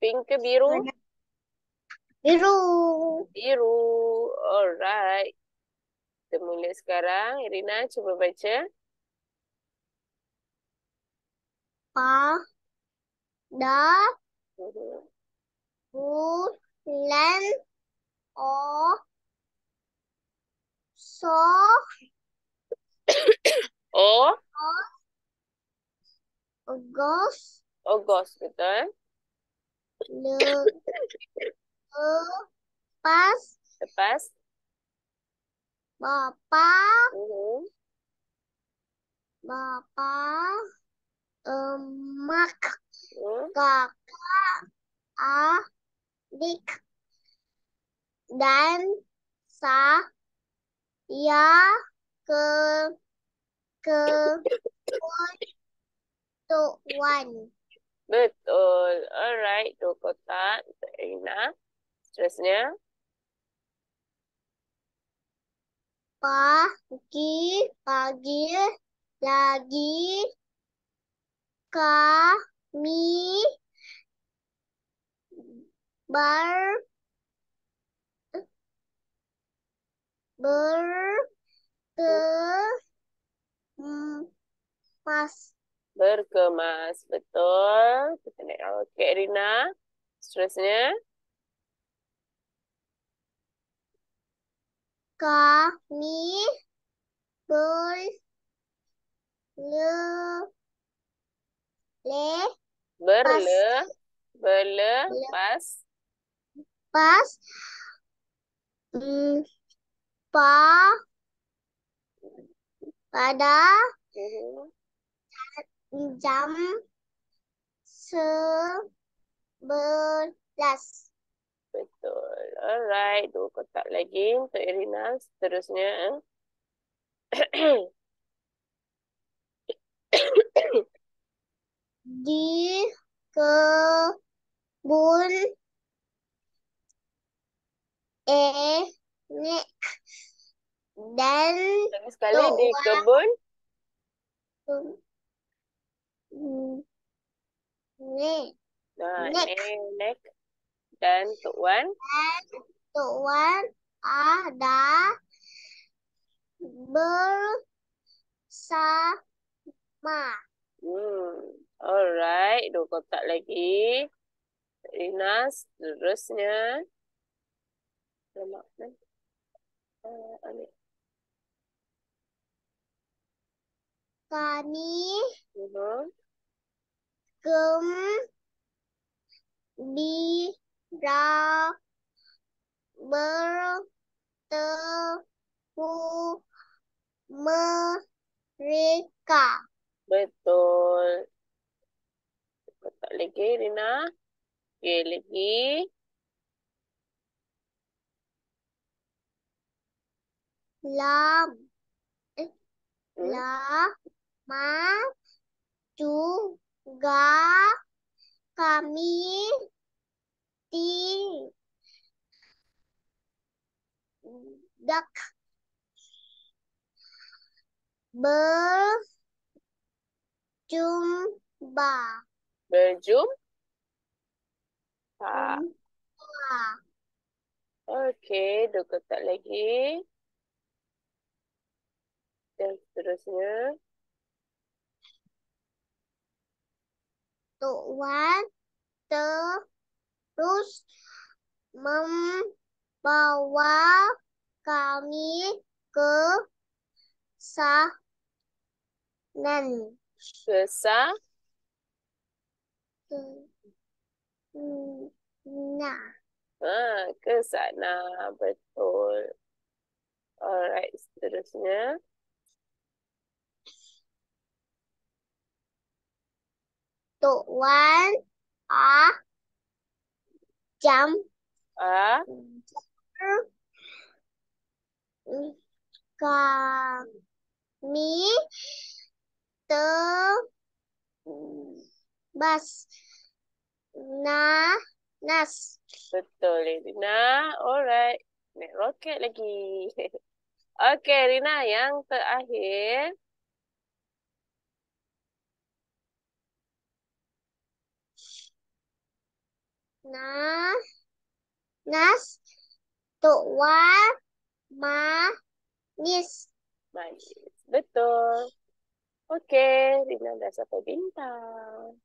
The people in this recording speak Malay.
Pink ke biru? Biru. Biru. Alright. Kita mula sekarang. Irina cuba baca. Pa. Da. Mhm. Bulan. O. So. Oh, Ogos. Ogos betul. Le. Lepas. Lepas. Bapa. Mhm. Bapa. Emak. Hmm. Kakak. Adik. Dan. Saya. Ke. Ke. Tuan. Betul. Alright. Dua kotak untuk Irina. Seterusnya. Pagi. Pagi. Lagi. Kami. Ber. Ber. Ke. Mas. Berkemas. Betul. Kita naik roket Irina. Seterusnya. Kami. Ber. Le. Le. Berle. Berlepas. Pas. Hmm, pa. Pada. Mhm. Jam sebelas. Betul. Alright. Dua kotak lagi untuk Irina. Seterusnya. Di kebun enek dan sekali di kebun. Nek Nah, Nek. nenek dan Tok Wan. tuan ada bersama. Hmm. Alright. Dua kotak lagi. Rina, seterusnya. Lemak ni. Uh, ambil. Kami Mhm. gembira bertemu mereka. Betul. Kotak lagi, Rina. Okey, lagi. Lam Hmm. lama juga kami tidak berjumpa. Berjumpa. Jumpa. Okey, dua kotak lagi. Dan seterusnya. Tuan terus membawa kami ke sanan. Kesah. Nah, Ha, ke sana. Betul. Alright, seterusnya. Tuan A jam A. kami tebas nanas. Betul, Rina. Alright. Naik roket lagi. Okey, Rina. Yang terakhir. Nas. Nas. Tua. Manis. Manis. Betul. Okey, Rina dah sampai bintang.